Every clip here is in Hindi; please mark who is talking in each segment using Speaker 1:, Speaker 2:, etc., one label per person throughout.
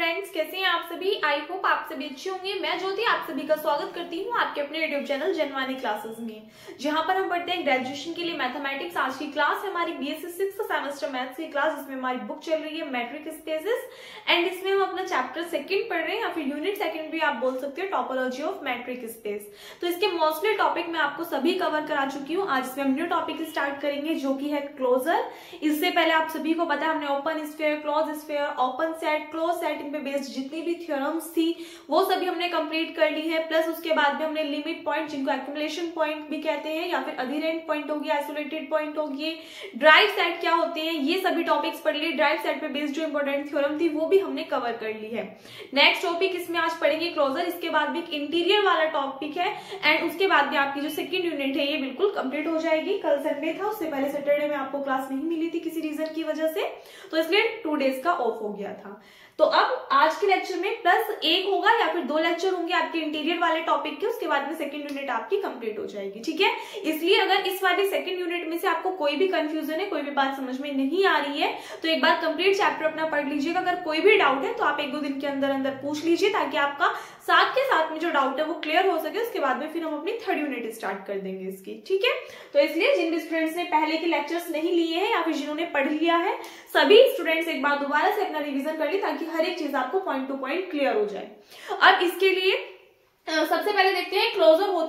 Speaker 1: फ्रेंड्स कैसे हैं आप सभी? आई होप आप सभी अच्छे होंगे। मैं ज्योति, आप सभी का स्वागत करती हूँ आपके अपने यूट्यूब चैनल जनवानी क्लासेस में। जहाँ पर हम पढ़ते हैं ग्रेजुएशन के लिए मैथमेटिक्स आज की क्लास है हमारी बीएससी सिक्स सेमेस्टर मैथ्स की क्लास इसमें हमारी बुक चल रही है मैट्रिक स्पेसिस एंड इसमें हम अपना चैप्टर सेकंड पढ़ रहे हैं। या फिर यूनिट सेकंड भी आप बोल सकते हो टॉपोलॉजी ऑफ़ मैट्रिक स्पेस तो इसके मोस्टली टॉपिक मैं आपको सभी कवर करा चुकी हूँ। आज इसमें हम न्यू टॉपिक स्टार्ट करेंगे, जो की है क्लोजर इससे पहले आप सभी को पता है, हमने open sphere close sphere open set close set पे बेस्ड जितनी भी थ्योरम्स थी, वो सभी हमने कंप्लीट कर ली है। प्लस उसके बाद में हमने लिमिट पॉइंट जिनको एक्यूमुलेशन पॉइंट भी कहते हैं, या फिर अधिरेंट पॉइंट होगी आइसोलेटेड पॉइंट होगी ड्राइव सेट क्या होते हैं, ये सभी टॉपिक्स पढ़ लिए। ड्राइव सेट पे बेस्ड जो इंपॉर्टेंट थ्योरम थी, वो भी हमने कवर कर ली है। नेक्स्ट टॉपिक इसमें आज पढ़ेंगे क्लोजर इसके बाद भी एक इंटीरियर वाला टॉपिक है एंड उसके बाद भी आपकी जो सेकेंड यूनिट है, ये बिल्कुल कंप्लीट हो जाएगी। कल संडे था, उससे पहले सैटरडे में आपको क्लास नहीं मिली थी किसी रीजन की वजह से तो इसलिए टू डेज़ का ऑफ़ हो गया था। तो अब आज के लेक्चर में प्लस एक होगा या फिर दो लेक्चर होंगे आपके इंटीरियर वाले टॉपिक के, उसके बाद में सेकंड यूनिट आपकी कंप्लीट हो जाएगी, ठीक है? इसलिए अगर इस वाली सेकंड यूनिट में से आपको कोई भी कंफ्यूजन है, कोई भी बात समझ में नहीं आ रही है तो एक बार कंप्लीट चैप्टर अपना पढ़ लीजिएगा। अगर कोई भी डाउट है तो आप एक दो दिन के अंदर अंदर पूछ लीजिए ताकि आपका साथ के साथ में जो डाउट है वो क्लियर हो सके, उसके बाद में फिर हम अपनी थर्ड यूनिट स्टार्ट कर देंगे इसकी, ठीक है? तो इसलिए जिन भी स्टूडेंट्स ने पहले के लेक्चर्स नहीं लिए हैं, या फिर जिन्होंने पढ़ लिया है, सभी स्टूडेंट्स एक बार दोबारा से अपना रिविजन कर ली ताकि हर एक चीज़ आपको पॉइंट टू पॉइंट क्लियर हो जाए। अब इसके लिए सबसे पहले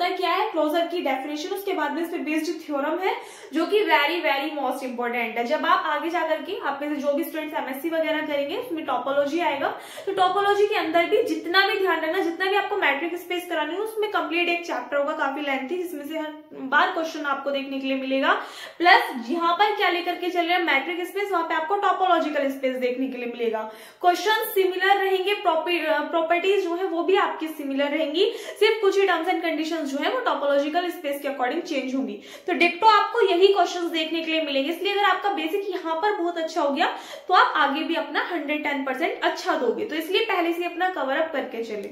Speaker 1: होता क्या है? क्लोजर की डेफिनेशन उसके बाद में इस पे बेस्ड थ्योरम है, जो कि वेरी वेरी मोस्ट इंपोर्टेंट है। जब आप आगे जाकर के आप में से जो भी स्टूडेंट्स एमएससी वगैरह करेंगे, उसमें टॉपोलॉजी आएगा। तो टॉपोलॉजी के अंदर भी जितना भी ध्यान रखना, जितना भी आपको मैट्रिक स्पेस करानी है, उसमें कंप्लीट एक चैप्टर होगा, काफ़ी लेंथी जिसमें से हर बार क्वेश्चन आपको देखने के लिए मिलेगा। प्लस यहाँ पर क्या लेकर के चल रहे हैं? मैट्रिक स्पेस वहाँ पे आपको टॉपोलॉजिकल स्पेस देखने के लिए मिलेगा। क्वेश्चन सिमिलर रहेंगे प्रॉपर्टीज़ जो है, वो भी आपकी सिमिलर रहेंगी। सिर्फ़ कुछ ही टर्म्स एंड कंडीशंस जो है वो टॉपोलॉजिकल स्पेस के अकॉर्डिंग चेंज होंगी। तो डिक्टो आपको यही क्वेश्चन देखने के लिए मिलेंगे। इसलिए अगर आपका बेसिक यहाँ पर बहुत अच्छा हो गया तो आप आगे भी अपना हंड्रेड टेन परसेंट अच्छा दोगे। तो इसलिए पहले से अपना कवर अप करके चले।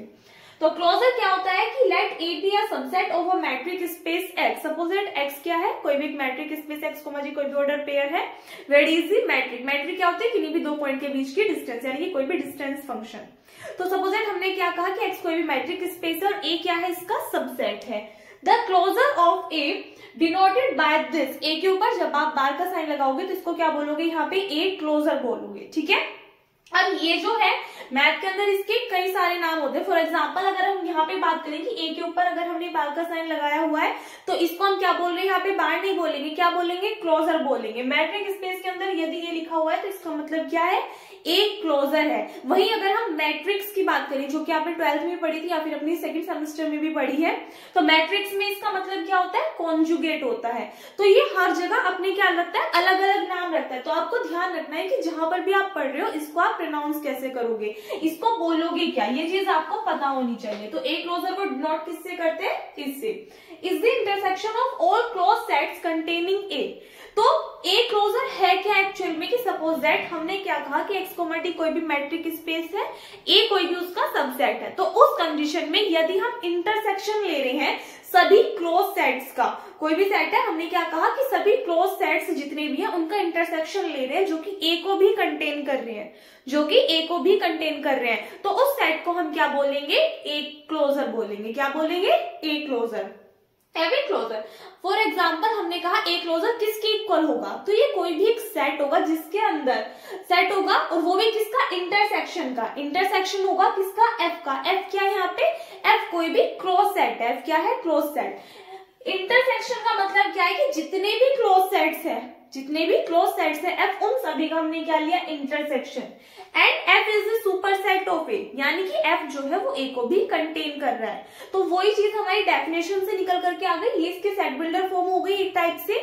Speaker 1: तो क्लोजर क्या होता है कि let A be a subset of a metric space X suppose that X क्या है? कोई भी मैट्रिक स्पेस एक्स को जी कोई भी ऑर्डर पेयर है. Where is the metric metric क्या होता है? किन्हीं भी दो पॉइंट के बीच की डिस्टेंस यानी कि कोई भी डिस्टेंस फ़ंक्शन तो सपोज़ दैट हमने क्या कहा कि एक्स कोई भी मैट्रिक स्पेस है और ए क्या है? इसका सबसेट है. The closure of A denoted by this A के ऊपर जब आप बार का साइन लगाओगे तो इसको क्या बोलोगे? यहाँ पे ए क्लोजर बोलोगे. ठीक है? अब ये जो है मैथ के अंदर इसके कई सारे नाम होते हैं। फॉर एग्ज़ाम्पल अगर हम यहाँ पे बात करें कि ए के ऊपर अगर हमने बाल का साइन लगाया हुआ है तो इसको हम क्या बोल रहे हैं? यहाँ पे बाढ़ नहीं बोलेंगे, क्या बोलेंगे? क्लोजर बोलेंगे। मैट्रिक स्पेस के अंदर यदि ये लिखा हुआ है तो इसका मतलब क्या है? एक क्लोजर है। वहीं अगर हम मैट्रिक्स की बात करें, जो कि आपने ट्वेल्थ में पढ़ी थी या फिर अपनी सेकंड सेमेस्टर में भी पढ़ी है तो मैट्रिक्स में इसका मतलब क्या होता है? कॉन्जुगेट होता है। तो ये हर जगह अपने क्या लगता है? अलग अलग नाम रखता है। तो आपको ध्यान रखना है कि जहाँ पर भी आप पढ़ रहे हो, इसको आप प्रोनाउंस कैसे करोगे? इसको बोलोगे क्या? ये चीज़ आपको पता होनी चाहिए। तो एक क्लोजर को नोट किससे करते हैं? इससे। Is the intersection of all close sets containing A तो ए क्लोजर है क्या एक्चुअल में कि सपोज़ दैट हमने क्या कहा कि एक्स कोमाटी कोई भी मैट्रिक स्पेस है ए कोई भी उसका सबसेट है। तो उस कंडीशन में यदि हम इंटरसेक्शन ले रहे हैं सभी क्लोज सेट्स का, कोई भी सेट है, हमने क्या कहा कि सभी क्लोज सेट्स जितने भी हैं, उनका इंटरसेक्शन ले रहे हैं जो कि ए को भी कंटेन कर रहे हैं। जो कि ए को भी कंटेन कर रहे हैं। तो उस सेट को हम क्या बोलेंगे? ए क्लोजर बोलेंगे। क्या बोलेंगे? A closure every closure for example हमने कहा ए क्लोजर किसके इक्वल होगा? तो ये कोई भी एक सेट होगा जिसके अंदर सेट होगा और वो भी किसका? इंटरसेक्शन का। इंटरसेक्शन होगा किसका? एफ़ का। एफ़ क्या है यहाँ पे? एफ़ कोई भी क्रॉस सेट एफ़ क्या है? क्रॉस सेट इंटरसेक्शन का मतलब क्या है कि जितने भी क्लोज सेट्स है, जितने भी क्लोज सेट्स है एफ़ उन सभी का हमने क्या लिया? Intersection and F is the superset of A यानी कि एफ़ जो है वो ए को भी कंटेन कर रहा है। तो वही चीज़ हमारी डेफिनेशन से निकल करके आ गई। ये इसके सेट बिल्डर फॉर्म हो गई एक टाइप से।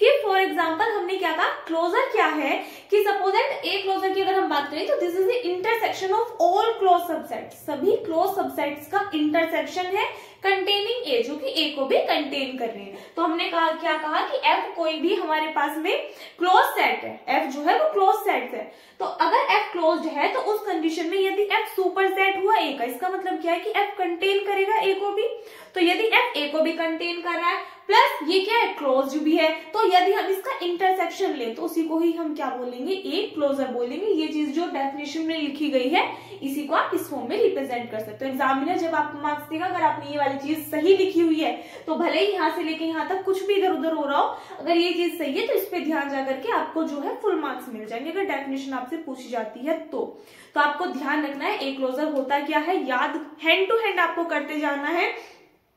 Speaker 1: कि फॉर एग्ज़ाम्पल हमने क्या कहा? क्लोजर क्या है? कि सपोज़ एट ए क्लोजर की अगर हम बात करें तो this is the intersection of all close subset सभी क्लोज सबसेट्स का इंटरसेक्शन है। कंटेनिंग ए जो कि ए को भी कंटेन कर रहे हैं। तो हमने कहा, क्या कहा कि एफ़ कोई भी हमारे पास में क्लोज सेट है। एफ़ जो है वो क्लोज सेट है। तो अगर एफ़ क्लोज है तो उस कंडीशन में यदि एफ़ सुपर सेट हुआ ए का, इसका मतलब क्या है कि एफ़ कंटेन करेगा ए को भी? तो यदि एफ़ ए को भी कंटेन कर रहा है प्लस ये क्या है? क्लोज भी है। तो यदि हम इसका इंटरसेक्शन लें तो उसी को ही हम क्या बोलेंगे? ए क्लोजर बोलेंगे। ये चीज़ जो डेफिनेशन में लिखी गई है, इसी को आप इस फॉर्म में रिप्रेजेंट कर सकते हो। एग्जामिनर जब आपको मार्क्स देगा, अगर आपने ये वाली चीज़ सही लिखी हुई है तो भले ही यहाँ से लेके यहाँ तक कुछ भी इधर उधर हो रहा हो, अगर ये चीज़ सही है तो इस पे ध्यान जा करके आपको जो है फुल मार्क्स मिल जाएँगे, अगर डेफिनेशन आपसे पूछी जाती है तो। तो आपको ध्यान रखना है ए क्लोजर होता क्या है? याद हैंड टू हैंड आपको करते जाना है।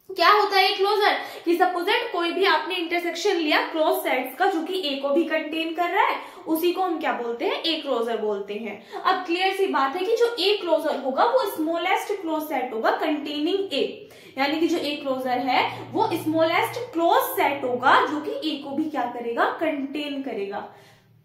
Speaker 1: क्या होता है क्लोजर कि सपोजेट कोई भी आपने इंटरसेक्शन लिया क्लोज सेट्स का, जो कि ए को भी कंटेन कर रहा है, उसी को हम क्या बोलते हैं? ए क्लोजर बोलते हैं। अब क्लियर सी बात है कि जो ए क्लोजर होगा, वो स्मॉलेस्ट क्लोज सेट होगा कंटेनिंग ए यानी कि जो ए क्लोजर है, वो स्मॉलेस्ट क्लोज सेट होगा, जो कि ए को भी क्या करेगा? कंटेन करेगा।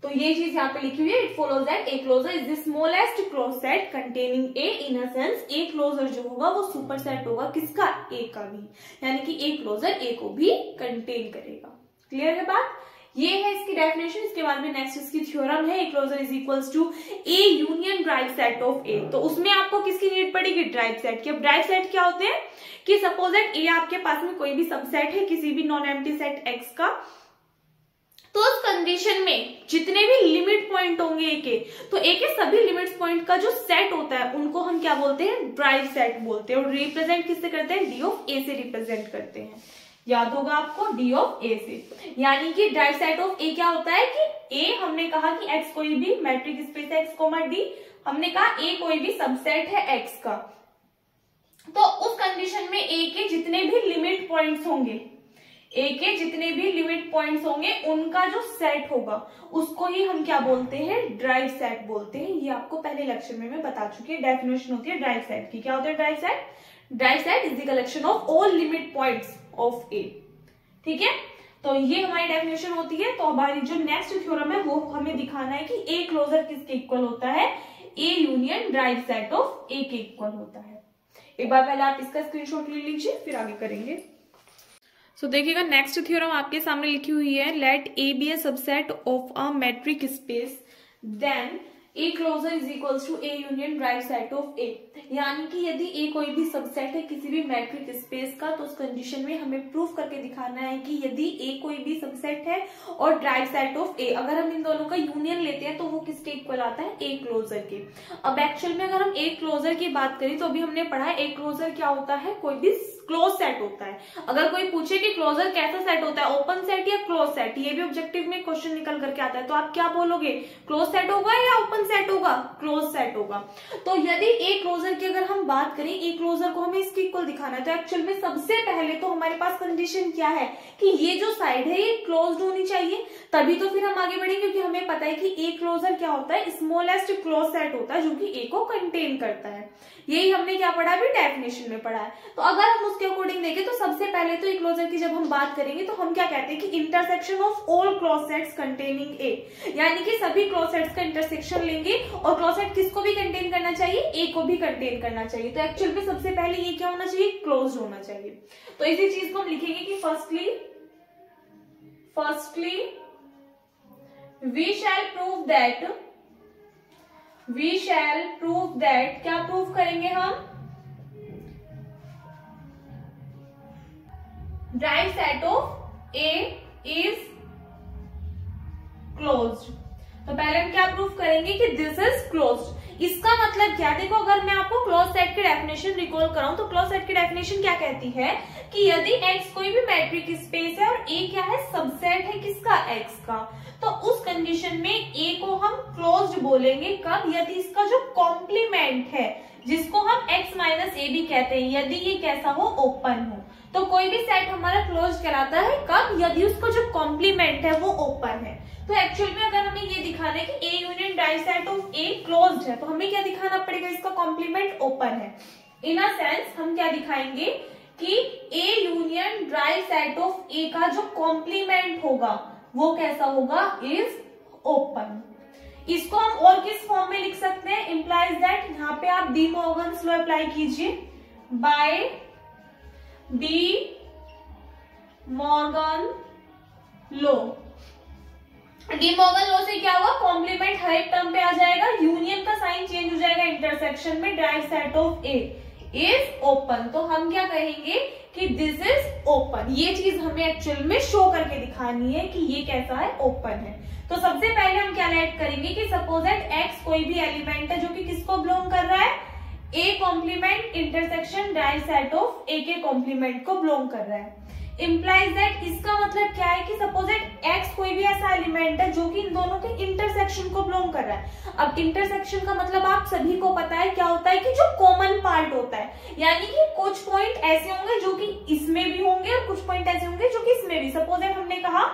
Speaker 1: तो ये चीज़ यहाँ पे लिखी हुई है it follows that A closure is the smallest close set containing A in sense A closure जो होगा वो सुपर सेट होगा किसका? ए का भी। यानी कि ए क्लोजर ए को भी कंटेन करेगा। क्लियर है बात? ये है इसकी डेफिनेशन इसके बाद में नेक्स्ट इसकी थ्योरम है A closure is equals to A union derived set of A तो उसमें आपको किसकी नीड पड़ेगी? ड्राइव सेट की। अब ड्राइव सेट क्या होते हैं? कि सपोज़ दैट ए आपके पास में कोई भी सबसेट है, किसी भी नॉन एम्प्टी सेट एक्स का तो उस कंडीशन में जितने भी लिमिट पॉइंट होंगे ए के तो ए के सभी लिमिट पॉइंट का जो सेट होता है, उनको हम क्या बोलते हैं? ड्राइव सेट बोलते हैं। और रिप्रेजेंट किससे करते हैं? डी ऑफ़ ए से रिप्रेजेंट करते हैं। याद होगा आपको? डी ऑफ़ ए से। यानी कि ड्राइव सेट ऑफ़ ए क्या होता है कि ए हमने कहा कि एक्स कोई भी मैट्रिक स्पेस है एक्स कोमा डी हमने कहा ए कोई भी सबसेट है एक्स का। तो उस कंडीशन में ए के जितने भी लिमिट पॉइंट्स होंगे ए के जितने भी लिमिट पॉइंट्स होंगे, उनका जो सेट होगा, उसको ही हम क्या बोलते हैं? ड्राइव सेट बोलते हैं। ये आपको पहले लेक्चर में मैं बता चुकी है डेफिनेशन होती है ड्राइव सेट की। क्या होता है derived set derived set is the collection of all limit points of A ठीक है? तो ये हमारी डेफिनेशन होती है। तो हमारी जो नेक्स्ट थ्योरम है, वो हमें दिखाना है कि ए क्लोजर किसके इक्वल होता है? A union derived set of A के इक्वल होता है। एक बार पहले आप इसका स्क्रीनशॉट ले लीजिए, फिर आगे करेंगे। सो देखिएगा नेक्स्ट थ्योरम आपके सामने लिखी हुई है let A be a subset of a metric space then A closure is equal to A union derived set of A यानी कि यदि ए कोई भी सबसेट है किसी भी मैट्रिक स्पेस का तो उस कंडीशन में हमें प्रूफ करके दिखाना है कि यदि ए कोई भी सबसेट है और ड्राइव सेट ऑफ़ ए अगर हम इन दोनों का यूनियन लेते हैं तो वो किसके इक्वल आता है? ए क्लोजर के। अब एक्चुअल में अगर हम ए क्लोजर की बात करें तो अभी हमने पढ़ा है ए क्लोजर क्या होता है? कोई भी क्लोज सेट होता है। अगर कोई पूछे कि क्लोजर कैसा सेट होता है ओपन सेट या क्लोज सेट ये भी ऑब्जेक्टिव में क्वेश्चन निकल करके आता है। तो आप क्या बोलोगे? क्लोज सेट होगा या ओपन सेट होगा? क्लोज सेट होगा। तो यदि ए क्लोजर की अगर हम बात करें ए क्लोजर को हमें इसके इक्वल दिखाना है तो एक्चुअल में सबसे पहले तो हमारे पास कंडीशन क्या है? कि ये जो साइड है, ये क्लोज होनी चाहिए। तभी तो फिर हम आगे बढ़ेंगे, क्योंकि हमें पता है कि ए क्लोजर क्या होता है? स्मॉलेस्ट क्लोज सेट होता है, जो कि ए को कंटेन करता है। यही हमने क्या पढ़ा अभी डेफिनेशन में पढ़ा है। तो अगर हम उसके अकॉर्डिंग देखें तो सबसे पहले तो इक्लोजर की जब हम बात करेंगे तो हम क्या कहते हैं कि intersection of all closed containing A यानी कि सभी क्रॉस का इंटरसेक्शन लेंगे और क्रॉस किसको भी कंटेन करना चाहिए? ए को भी कंटेन करना चाहिए। तो एक्चुअल में सबसे पहले ये क्या होना चाहिए? क्लोज होना चाहिए। तो इसी चीज़ को हम लिखेंगे कि firstly firstly we shall prove that we shall prove that क्या प्रूव करेंगे हम? Derived set of A is close तो पहले हम क्या प्रूफ करेंगे कि दिस इज़ क्लोज इसका मतलब क्या? देखो, अगर मैं आपको क्लोज सेट की डेफिनेशन रिकॉल कराऊं तो क्लोज सेट की डेफिनेशन क्या कहती है? कि यदि एक्स कोई भी मैट्रिक स्पेस है और ए क्या है? सबसेट है किसका? एक्स का। तो उस कंडीशन में ए को हम क्लोज्ड बोलेंगे कब? यदि इसका जो कॉम्प्लीमेंट है, जिसको हम x माइनस ए भी कहते हैं, यदि ये कैसा हो ओपन हो। तो कोई भी सेट हमारा क्लोज कराता है, कब? यदि उसका जो कॉम्प्लीमेंट है, वो ओपन है। तो एक्चुअल में अगर हमें ये दिखाना है कि ए यूनियन डाई सेट ऑफ़ ए क्लोज है तो हमें क्या दिखाना पड़ेगा? इसका कॉम्प्लीमेंट ओपन है। इन अ सेंस हम क्या दिखाएँगे? कि A union derived set of A का जो कॉम्प्लीमेंट होगा, वो कैसा होगा? इज़ ओपन इसको हम और किस फॉर्म में लिख सकते हैं? इंप्लाइज दैट यहाँ पे आप डी मॉर्गन स्लो अप्लाई कीजिए। By De Morgan law. De Morgan law से क्या हुआ? कॉम्प्लीमेंट हर एक टर्म पे आ जाएगा। यूनियन का साइन चेंज हो जाएगा इंटरसेक्शन में derived set of A is open तो हम क्या कहेंगे कि दिस इज़ ओपन ये चीज़ हमें एक्चुअल में शो करके दिखानी है कि ये कैसा है ओपन है। तो सबसे पहले हम क्या ऐड करेंगे कि सपोज़ एट एक्स कोई भी एलिमेंट है जो कि किसको बिलोंग कर रहा है? A complement intersection derived set of A के कॉम्प्लीमेंट को बिलोंग कर रहा है। इम्प्लाइज दैट इसका मतलब क्या है कि सपोज़ एट एक्स कोई भी ऐसा एलिमेंट है जो कि इन दोनों के इंटरसेक्शन को बिलोंग कर रहा है। अब इंटरसेक्शन का मतलब आप सभी को पता है क्या होता है कि जो कॉमन पार्ट होता है, यानी कि कुछ पॉइंट ऐसे होंगे जो कि इसमें भी होंगे और कुछ पॉइंट ऐसे होंगे जो कि इसमें भी। सपोज़ एट हमने कहा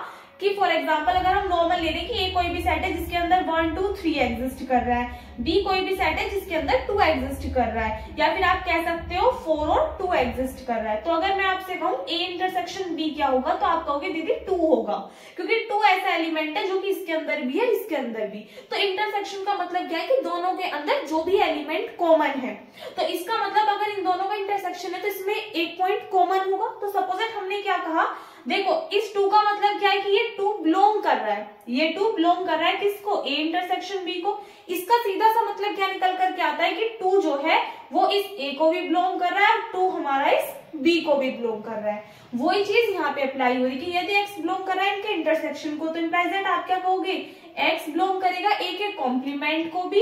Speaker 1: कि फॉर एग्ज़ाम्पल अगर हम नॉर्मल ले रहे कि ए कोई भी सेट है जिसके अंदर वन टू थ्री एग्जिस्ट कर रहा है। बी कोई भी सेट है जिसके अंदर टू एग्जिस्ट कर रहा है। या फिर आप कह सकते हो फोर और टू एग्जिस्ट कर रहा है। तो अगर मैं आपसे कहूँ ए इंटरसेक्शन बी क्या होगा तो आप कहोगे, दीदी टू होगा। क्योंकि टू ऐसा एलिमेंट है जो कि इसके अंदर भी है, इसके अंदर भी। तो इंटरसेक्शन का मतलब क्या है कि दोनों के अंदर जो भी एलिमेंट कॉमन है। तो इसका मतलब अगर इन दोनों का इंटरसेक्शन है तो इसमें एक पॉइंट कॉमन होगा। तो सपोज़ हमने क्या कहा? देखो, इस टू का मतलब क्या है कि ये टू बिलोंग कर रहा है। ये टू बिलोंग कर रहा है किसको? ए इंटरसेक्शन बी को। इसका सीधा सा मतलब क्या निकल कर के आता है कि टू जो है, वो इस ए को भी बिलोंग कर रहा है और टू हमारा इस बी को भी बिलोंग कर रहा है। वही चीज़ यहाँ पे अप्लाई हो रही है कि यदि एक्स बिलोंग कर रहा है, इनके इंटरसेक्शन को तो इम्प्लाइज आप क्या कहोगे? एक्स बिलोंग करेगा ए के कॉम्प्लीमेंट को भी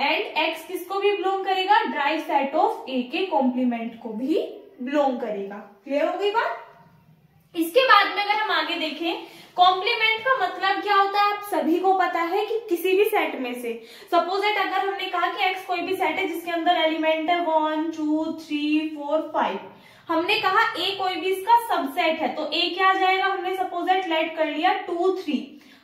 Speaker 1: एंड एक्स किसको भी बिलोंग करेगा? ड्राइव सेट ऑफ़ ए के कॉम्प्लीमेंट को भी बिलोंग करेगा। क्लियर हो गई बात? इसके बाद में अगर हम आगे देखें कॉम्प्लीमेंट का मतलब क्या होता है? आप सभी को पता है कि किसी भी सेट में से सपोज़ एट अगर हमने कहा कि एक्स कोई भी सेट है जिसके अंदर एलिमेंट है one two three four five हमने कहा ए कोई भी इसका सबसेट है तो ए क्या आ जाएगा? हमने सपोज़ एट लेट कर लिया टू थ्री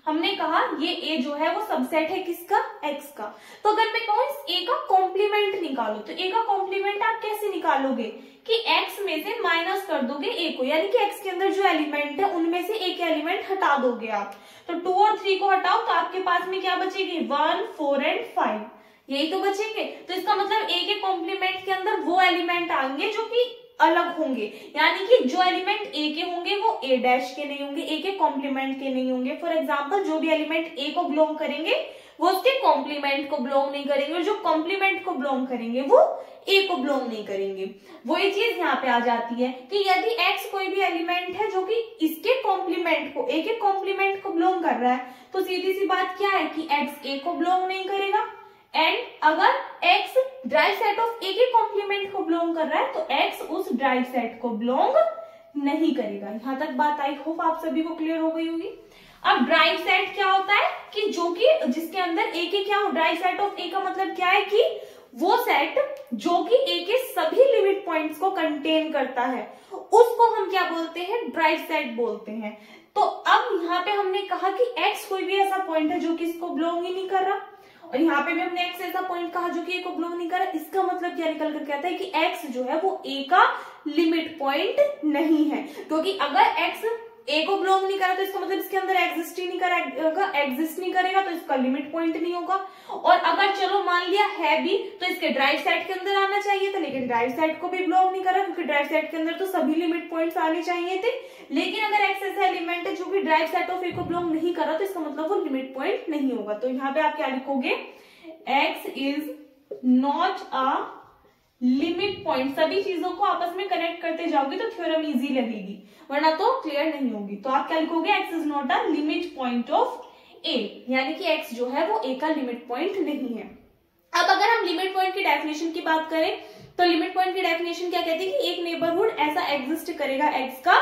Speaker 1: हमने कहा ये ए जो है वो सबसेट है किसका? एक्स का। तो अगर मैं ए का कॉम्प्लीमेंट निकालो। तो ए का कॉम्प्लीमेंट आप कैसे निकालोगे? कि x में से माइनस कर दोगे a को। यानी कि x के अंदर जो एलिमेंट है, उनमें से एक एलिमेंट हटा दोगे आप। तो टू और थ्री को हटाओ तो आपके पास में क्या बचेगी? वन फोर एंड फाइव यही तो बचेंगे। तो इसका मतलब ए के कॉम्प्लीमेंट के अंदर वो एलिमेंट आएँगे जो कि अलग होंगे। यानी कि जो एलिमेंट ए के होंगे, वो ए डैश के नहीं होंगे ए के कॉम्प्लीमेंट के नहीं होंगे। फॉर एग्ज़ाम्पल जो भी एलिमेंट ए को बिलोंग करेंगे वो उसके कॉम्प्लीमेंट को बिलोंग नहीं करेंगे और जो कॉम्प्लीमेंट को बिलोंग करेंगे, वो ए को बिलोंग नहीं करेंगे। वही चीज़ यहाँ पे आ जाती है कि यदि एक्स कोई भी एलिमेंट है जो कि इसके कॉम्प्लीमेंट को ए के कॉम्प्लीमेंट को बिलोंग कर रहा है तो सीधी सी बात क्या है कि एक्स ए को बिलोंग नहीं करेगा? एंड अगर X derived set of A के कॉम्प्लीमेंट को बिलोंग कर रहा है तो एक्स उस ड्राइव सेट को बिलोंग नहीं करेगा। यहाँ तक बात आई होप आप सभी को क्लियर हो गई होगी। अब ड्राइव सेट क्या होता है कि जो कि जिसके अंदर ए के क्या हो ड्राइव सेट ऑफ़ ए का मतलब क्या है कि वो सेट जो कि ए के सभी लिमिट पॉइंट्स को कंटेन करता है, उसको हम क्या बोलते हैं? ड्राइव सेट बोलते हैं। तो अब यहाँ पे हमने कहा कि एक्स कोई भी ऐसा पॉइंट है जो कि इसको बिलोंग ही नहीं कर रहा। और यहाँ पे भी हमने एक्स ऐसा पॉइंट कहा जो कि ए को बिलोंग नहीं करा इसका मतलब क्या निकल कर कहता है कि एक्स जो है वो ए का लिमिट पॉइंट नहीं है। क्योंकि तो अगर एक्स ए को बिलोंग नहीं करा तो इसका मतलब इसके अंदर एग्जिस्ट ही नहीं करेगा एग्जिस्ट नहीं करेगा तो इसका लिमिट पॉइंट नहीं होगा। और अगर चलो मान लिया है भी तो इसके ड्राइव साइड के अंदर आना चाहिए था, लेकिन ड्राइव साइड को भी बिलोंग नहीं करा, क्योंकि ड्राइव साइड के अंदर तो सभी लिमिट पॉइंट आने चाहिए थे। लेकिन अगर एक्स ऐसा एलिमेंट है, जो कि ड्राइव साइड ऑफ़ ए को बिलोंग नहीं करा तो इसका मतलब वो लिमिट पॉइंट नहीं होगा। तो यहाँ पे आप क्या लिखोगे? X is not a limit point सभी चीज़ों को आपस में कनेक्ट करते जाओगे तो थ्योरम इजी लगेगी। वरना तो क्लियर नहीं होगी। तो आप क्या लिखोगे X is not a limit point of A यानी कि एक्स जो है वो ए का लिमिट पॉइंट नहीं है। अब अगर हम लिमिट पॉइंट की डेफिनेशन की बात करें तो लिमिट पॉइंट की डेफिनेशन क्या कहती है कि एक नेबरहुड ऐसा एग्जिस्ट करेगा एक्स का,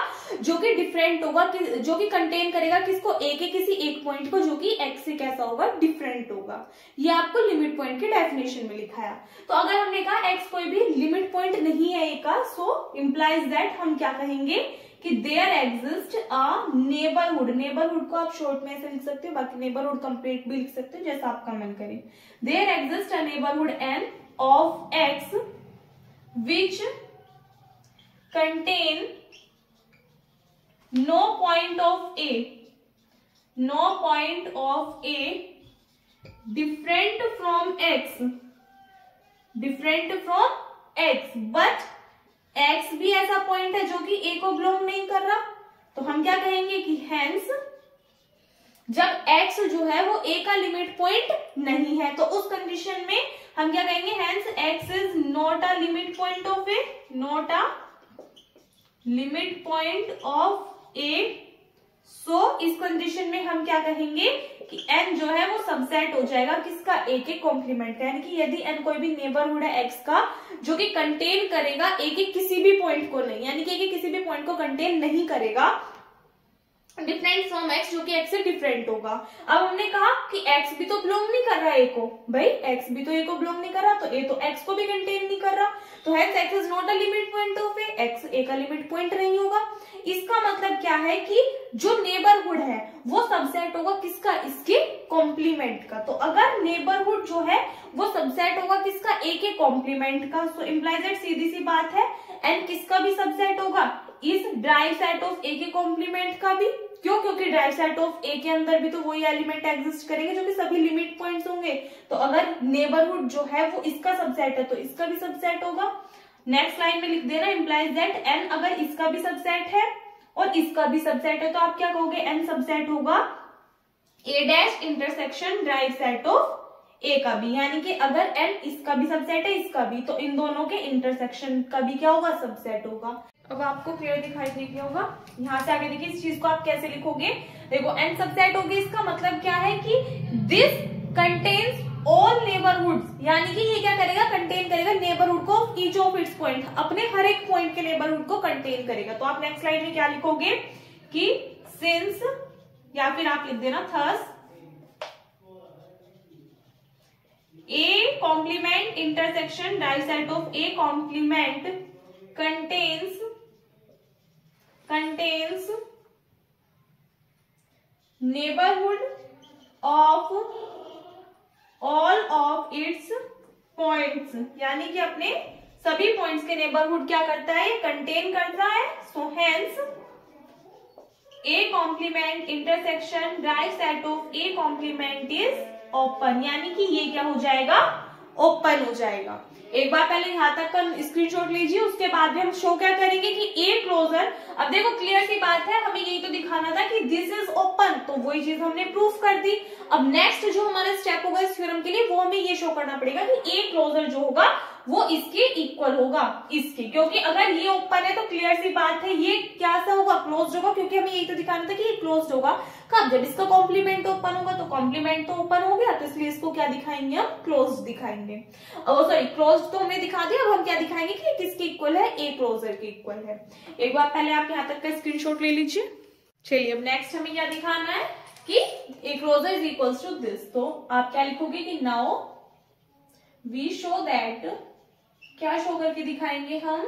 Speaker 1: जो कि डिफरेंट होगा जो कि कंटेन करेगा किसको? ए के किसी एक पॉइंट को, जो कि एक्स से कैसा होगा? डिफरेंट होगा। ये आपको लिमिट पॉइंट की डेफिनेशन में लिखाया तो अगर हमने कहा एक्स कोई भी लिमिट पॉइंट नहीं है ए का सो इम्प्लाइज दैट हम क्या कहेंगे? कि there exist a neighbourhood neighbourhood को आप शॉर्ट में ऐसे लिख सकते हो, बाकी नेबरहुड कंप्लीट भी लिख सकते हो, जैसा आप कमेंट करें। There exist a neighbourhood N of X which contain no point of A, no point of A different from X, different from X, but X भी ऐसा पॉइंट है जो कि A को बिलोंग नहीं कर रहा तो हम क्या कहेंगे कि हेंस जब x जो है वो a का लिमिट पॉइंट नहीं है तो उस कंडीशन में हम क्या कहेंगे? Hence x is not a limit point of A not a limit point of A so इस कंडीशन में हम क्या कहेंगे कि n जो है वो सबसेट हो जाएगा, किसका? A के कॉम्प्लीमेंट का। यानी कि यदि n कोई भी नेबरहुड है x का, जो कि कंटेन करेगा, a के किसी भी पॉइंट को नहीं। यानी कि a के किसी भी पॉइंट को कंटेन नहीं करेगा डिफरेंट फ्रॉम एक्स जो कि एक्स से डिफरेंट होगा। अब हमने कहा कि एक्स भी तो बिलोंग नहीं कर रहा ए को। भाई एक्स भी तो ए को बिलोंग नहीं कर रहा तो ए तो एक्स को भी कंटेन नहीं कर रहा। तो hence X is not a limit point of A X A का लिमिट पॉइंट नहीं होगा। इसका मतलब क्या है कि जो नेबरहुड है, वो सबसेट होगा किसका? इसके कॉम्प्लीमेंट का। तो अगर नेबरहुड जो है, वो सबसेट होगा किसका? ए के कॉम्प्लीमेंट का। सो इम्प्लाइज सीधी सी बात है एंड किसका भी सबसेट होगा? इस ड्राइव सेट ऑफ़ ए के कॉम्प्लीमेंट का भी? क्यों? क्योंकि ड्राइव सेट ऑफ़ ए के अंदर भी तो वही एलिमेंट एग्जिस्ट करेंगे जो कि सभी लिमिट पॉइंट्स होंगे। तो अगर नेबरहुड जो है वो इसका सबसेट है तो इसका भी सबसेट होगा। नेक्स्ट लाइन में लिख देना इंप्लाइज दैट एन अगर इसका भी सबसेट है और इसका भी सबसेट है तो आप क्या कहोगे? एन सबसेट होगा A dash intersection derived set of A का भी। यानी कि अगर एन इसका भी सबसेट है, इसका भी। तो इन दोनों के इंटरसेक्शन का भी क्या होगा? सबसेट होगा। अब आपको क्लियर दिखाई दे गया होगा। यहाँ से आगे देखिए, इस चीज़ को आप कैसे लिखोगे? देखो एन सबसेट होगी, इसका मतलब क्या है कि दिस कंटेन्स ऑल नेबरहुड यानी कि ये क्या करेगा? कंटेन करेगा नेबरहुड को ईच ऑफ़ इट्स पॉइंट अपने हर एक पॉइंट के नेबरहुड को कंटेन करेगा। तो आप नेक्स्ट लाइन में क्या लिखोगे? कि सिंस या फिर आप लिख देना thus A complement intersection derived set of A complement contains contains neighborhood of all of its points. यानी कि अपने सभी पॉइंट्स के नेबरहुड क्या करता है? कंटेन करता है। So hence A complement intersection derived set of A complement is open यानी कि ये क्या हो जाएगा? ओपन हो जाएगा। एक बार पहले यहाँ तक का स्क्रीनशॉट लीजिए, उसके बाद हम शो क्या करेंगे कि ए क्लोजर अब देखो क्लियर सी बात है, हमें यही तो दिखाना था कि दिस इज़ ओपन तो वही चीज़ हमने प्रूफ कर दी। अब नेक्स्ट जो हमारा स्टेप होगा इस थ्योरम के लिए, वो हमें ये शो करना पड़ेगा कि ए क्लोजर जो होगा वो इसके इक्वल होगा, इसके। क्योंकि अगर ये ओपन है तो क्लियर सी बात है, ये क्या सा होगा? क्लोज होगा, क्योंकि हमें यही तो दिखाना था कि ये क्लोज होगा। कब जब इसका कॉम्प्लीमेंट ओपन होगा तो कॉम्प्लीमेंट तो ओपन हो गया तो इसलिए इसको क्या दिखाएँगे हम? क्लोज दिखाएँगे। सॉरी क्लोज तो हमने दिखा दिया, अब हम क्या दिखाएँगे कि किसके इक्वल है? ए क्लोजर के इक्वल है। एक बार पहले आप यहाँ तक का स्क्रीन ले लीजिए। चलिए, अब नेक्स्ट हमें क्या दिखाना है कि A closure is equal to this तो आप क्या लिखोगे कि नाउ वी शो दैट क्या शो करके दिखाएँगे हम?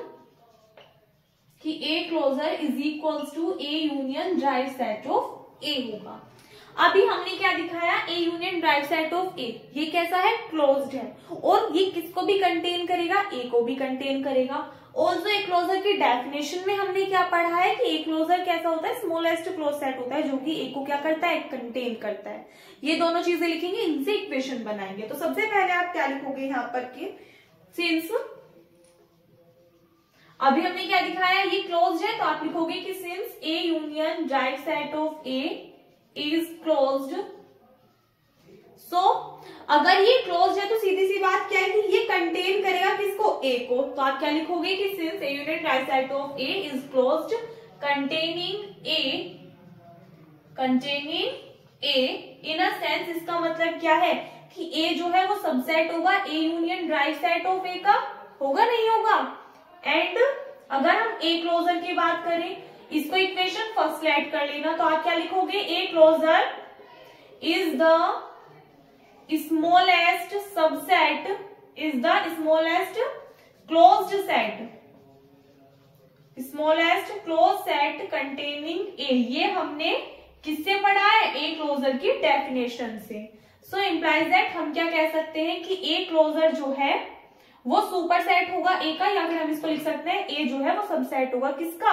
Speaker 1: कि A closure is equal to A union derived set of A होगा। अभी हमने क्या दिखाया? A union derived set of A ये कैसा है? क्लोज्ड है। और ये किसको भी कंटेन करेगा? ए को भी कंटेन करेगा। ऑल्सो ए क्लोजर की डेफिनेशन में हमने क्या पढ़ा है कि ए क्लोजर कैसा होता है? स्मॉलेस्ट क्लोज सेट होता है, जो कि ए को क्या करता है? कंटेन करता है। ये दोनों चीज़ें लिखेंगे, इनसे इक्वेशन बनाएँगे। तो सबसे पहले आप क्या लिखोगे यहाँ पर कि? सिंस अभी हमने क्या दिखाया? ये क्लोज है तो आप लिखोगे कि since A union derived set of A is closed so अगर ये क्लोज है तो सीधी सी बात क्या है कि ये कंटेन करेगा किसको? ए को। तो आप क्या लिखोगे कि since A union derived set of A is closed containing A containing A in a sense इसका मतलब क्या है? कि ए जो है, वो सबसेट होगा। A union derived set of A का। होगा नहीं होगा? एंड अगर हम ए क्लोजर की बात करें, इसको इक्वेशन फ़र्स्ट लेट कर लेना तो आप क्या लिखोगे? A closure is the smallest subset is the smallest closed set smallest close set containing A ये हमने किससे पढ़ा है? ए क्लोजर की डेफिनेशन से. सो इम्प्लाइज दैट हम क्या कह सकते हैं कि ए क्लोजर जो है वो सुपर सेट होगा ए का, या फिर हम इसको लिख सकते हैं ए जो है वो सबसेट होगा किसका?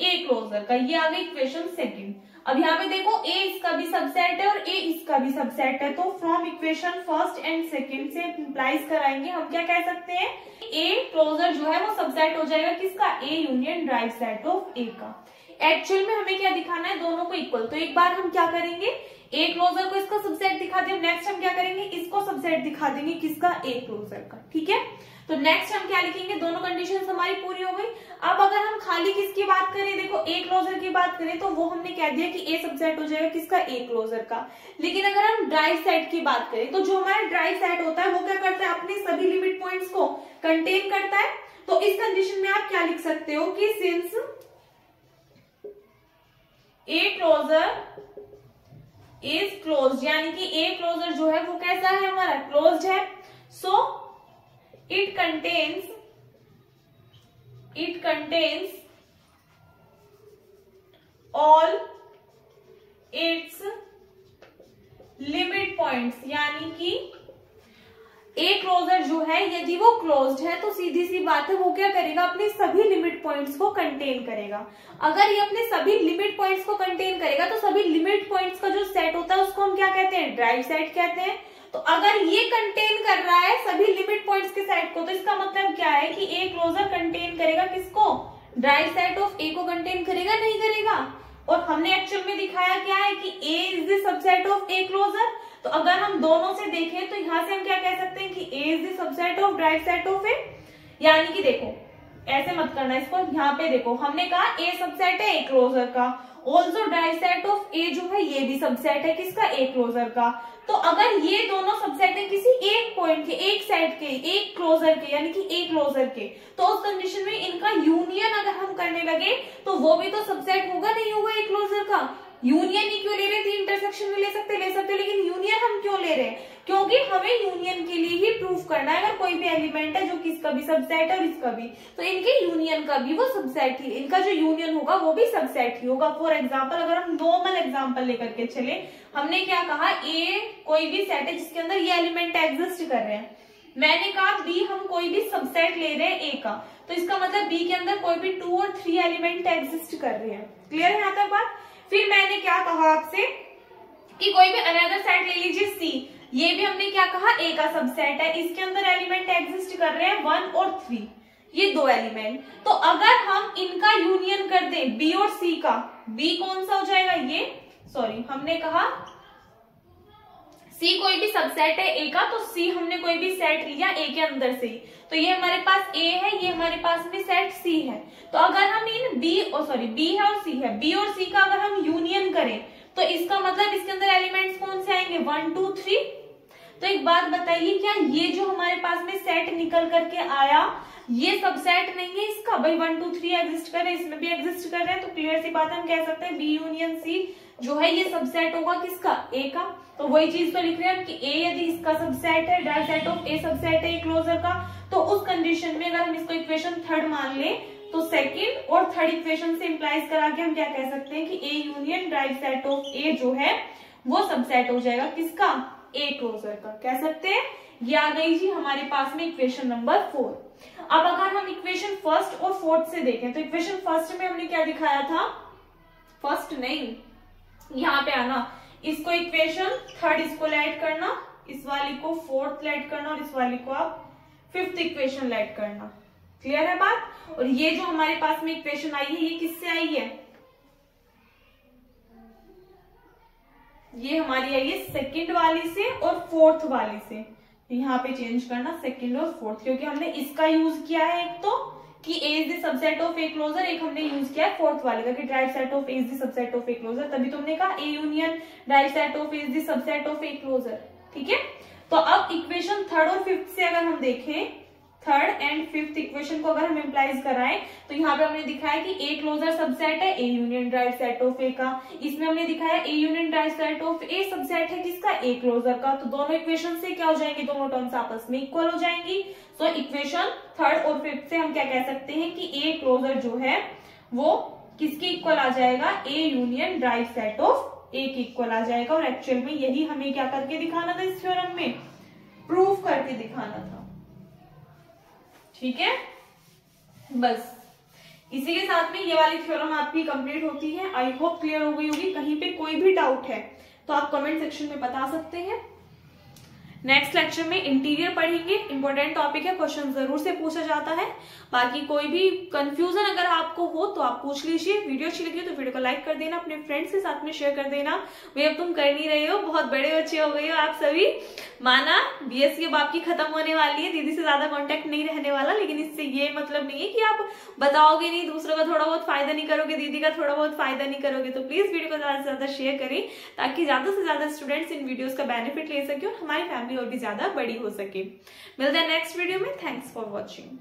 Speaker 1: ए क्लोजर का ये आ गई इक्वेशन सेकंड अब यहाँ पे देखो ए इसका भी सबसेट है और ए इसका भी सबसेट है। तो from equation first and second से इंप्लाइज कराएँगे। हम क्या कह सकते हैं? ए क्लोजर जो है वो सबसेट हो जाएगा किसका? A union derived set of A का। एक्चुअल में हमें क्या दिखाना है? दोनों को इक्वल तो एक बार हम क्या करेंगे? ए क्लोजर को इसका सबसेट दिखा दिया नेक्स्ट हम क्या करेंगे? इसको सबसेट दिखा देंगे किसका? ए क्लोजर का. ठीक है? तो नेक्स्ट हम क्या लिखेंगे? दोनों कंडीशन हमारी पूरी हो गई. अब अगर हम खाली किसकी बात करें? देखो ए क्लोजर की बात करें तो वो हमने कह दिया कि ए सबसेट हो जाएगा किसका? ए क्लोजर का. लेकिन अगर हम ड्राई सेट की बात करें तो जो हमारा ड्राई सेट होता है, वो क्या करता है? अपने सभी लिमिट पॉइंट्स को कंटेन करता है. तो इस कंडीशन में आप क्या लिख सकते हो कि since A closure is close यानी कि ए क्लोजर जो है वो कैसा है हमारा? क्लोज है। So it contains it contains all its limit points यानी कि ए क्लोजर जो है, यदि वो क्लोज्ड है तो सीधी सी बात है, वो क्या करेगा? अपने सभी लिमिट पॉइंट्स को कंटेन करेगा। अगर ये अपने सभी लिमिट पॉइंट्स को कंटेन करेगा तो सभी लिमिट पॉइंट्स का जो सेट होता है, उसको हम क्या कहते हैं? ड्राइव सेट कहते हैं। तो अगर ये कंटेन कर रहा है, सभी लिमिट पॉइंट्स के सेट को तो इसका मतलब क्या है कि ए क्लोजर कंटेन करेगा किसको? ड्राई सेट ऑफ़ ए को कंटेन करेगा, नहीं करेगा? और हमने एक्चुअल में दिखाया क्या है कि A is the subset of A closure तो अगर हम दोनों से देखें तो यहाँ से हम क्या कह सकते हैं कि A is the subset of derived set of A यानी कि देखो, ऐसे मत करना इसको, यहाँ पे देखो, हमने कहा ए सबसेट है ए क्लोजर का। Also derived set of A जो है, ये भी सबसेट है किसका? ए क्लोजर का। तो अगर ये दोनों सबसेट है किसी एक पॉइंट के, एक सेट के, एक क्लोजर के, यानी कि एक क्लोजर के तो उस कंडीशन में इनका यूनियन अगर हम करने लगे तो वो भी तो सबसेट होगा, नहीं होगा एक क्लोजर का? यूनियन ही क्यों ले रहे थे इंटरसेक्शन में ले सकते ले सकते, लेकिन यूनियन हम क्यों ले रहे हैं? क्योंकि हमें यूनियन के लिए ही प्रूफ करना है। अगर कोई भी एलिमेंट है जो किसका भी सबसेट है और इसका भी तो इनके यूनियन का भी वो सबसेट ही, इनका जो यूनियन होगा वो भी सबसेट ही होगा। फॉर एग्ज़ाम्पल अगर हम नॉर्मल एग्ज़ाम्पल लेकर के चले, हमने क्या कहा? ए कोई भी सेट है जिसके अंदर ये एलिमेंट एग्जिस्ट कर रहे हैं। मैंने कहा बी हम कोई भी सबसेट ले रहे हैं ए का। तो इसका मतलब बी के अंदर कोई भी टू और थ्री एलिमेंट एग्जिस्ट कर रहे हैं। क्लियर है यहाँ तक बात? फिर मैंने क्या कहा आपसे कि कोई भी अनदर सेट ले लीजिए सी ये भी हमने क्या कहा? ए का सबसेट है। इसके अंदर एलिमेंट एग्जिस्ट कर रहे हैं वन और थ्री ये दो एलिमेंट तो अगर हम इनका यूनियन कर दें बी और सी का बी कौन सा हो जाएगा? ये? सॉरी हमने कहा सी कोई भी सबसेट है ए का तो सी हमने कोई भी सेट लिया ए के अंदर से तो ये हमारे पास ए है, ये हमारे पास में सेट सी है। तो अगर हम इन बी और सॉरी बी है और सी है बी और सी का अगर हम यूनियन करें तो इसका मतलब इसके अंदर एलिमेंट्स कौन से आएँगे? वन टू थ्री तो एक बात बताइए, क्या ये जो हमारे पास में सेट निकल करके आया, ये सबसेट नहीं है इसका? भाई वन टू थ्री एग्जिस्ट कर रहे इसमें भी एग्जिस्ट कर रहे हैं तो क्लियर सी बात हम कह सकते हैं बी यूनियन सी जो है, ये सबसेट होगा किसका? ए का। तो वही चीज़ तो लिख रहे हैं कि ए यदि इसका सबसेट है डाय सेट ऑफ़ ए सबसेट है क्लोजर का तो उस कंडीशन में अगर हम इसको इक्वेशन थर्ड मान ले तो सेकंड और थर्ड इक्वेशन से इंप्लाइज करा के हम क्या कह सकते हैं कि A union derived set of A जो है, वो सबसेट हो जाएगा किसका? ए क्लोजर का। कह सकते हैं, ये आ गई जी हमारे पास में इक्वेशन नंबर फोर अब अगर हम इक्वेशन फ़र्स्ट और फोर्थ से देखें तो इक्वेशन फ़र्स्ट में हमने क्या दिखाया था? फ़र्स्ट नहीं। यहाँ पे आना। इसको इक्वेशन थर्ड इसको लेट करना, इस वाली को फोर्थ लेट करना और इस वाली को आप फिफ्थ इक्वेशन लेट करना। क्लियर है बात? और ये जो हमारे पास में इक्वेशन आई है, ये किससे आई है? ये हमारी आई है सेकंड वाली से और फोर्थ वाली से। यहाँ पे चेंज करना सेकंड और फोर्थ क्योंकि हमने इसका यूज़ किया है एक तो। कि A is the subset of A closure एक हमने यूज़ किया है फोर्थ वाले का कि derived set of A is the subset of A closure तभी तुमने कहा A union derived set of A is the subset of A closure ठीक है? तो अब इक्वेशन थर्ड और फिफ्थ से अगर हम देखें थर्ड एंड फिफ्थ इक्वेशन को अगर हम इम्प्लाइज कराएँ तो यहाँ पे हमने दिखाया कि ए क्लोजर सबसेट है A union derived set of A का। इसमें हमने दिखाया A union derived set of A subset है किसका ए क्लोजर का। तो दोनों इक्वेशन से क्या हो जाएँगे? दोनों टर्म्स आपस में इक्वल हो जाएँगी। सो इक्वेशन थर्ड और फिफ्थ से हम क्या कह सकते हैं कि ए क्लोजर जो है, वो किसके इक्वल आ जाएगा? A union derived set of A के इक्वल आ जाएगा। और एक्चुअल में यही हमें क्या करके दिखाना था इस थ्योरम में? प्रूफ करके दिखाना था। ठीक है? बस। इसी के साथ में ये वाली थ्योरम आपकी कंप्लीट होती है। आई होप क्लियर हो गई होगी। कहीं पे कोई भी डाउट है तो आप कमेंट सेक्शन में बता सकते हैं। नेक्स्ट लेक्चर में इंटीरियर पढ़ेंगे. इंपॉर्टेंट टॉपिक है. क्वेश्चन ज़रूर से पूछा जाता है. बाकी कोई भी कंफ्यूजन अगर आपको हो तो आप पूछ लीजिए. वीडियो अच्छी लगी हो तो वीडियो को लाइक कर देना. अपने फ्रेंड्स के साथ में शेयर कर देना. अब तुम कर नहीं रहे हो. बहुत बड़े बच्चे हो गए हो आप सभी. माना बीएससी अब आपकी खत्म होने वाली है. दीदी से ज़्यादा कॉन्टेक्ट नहीं रहने वाला. लेकिन इससे ये मतलब नहीं है कि आप बताओगे नहीं, दूसरों का थोड़ा बहुत फ़ायदा नहीं करोगे, दीदी का थोड़ा बहुत फ़ायदा नहीं करोगे. तो प्लीज़ वीडियो को ज़्यादा से ज़्यादा शेयर करें, ताकि ज़्यादा से ज़्यादा स्टूडेंट्स इन वीडियोस का बेनिफिट ले सके और हमारी फैमिली और भी ज़्यादा बड़ी हो सके। मिलते हैं नेक्स्ट वीडियो में। Thanks for watching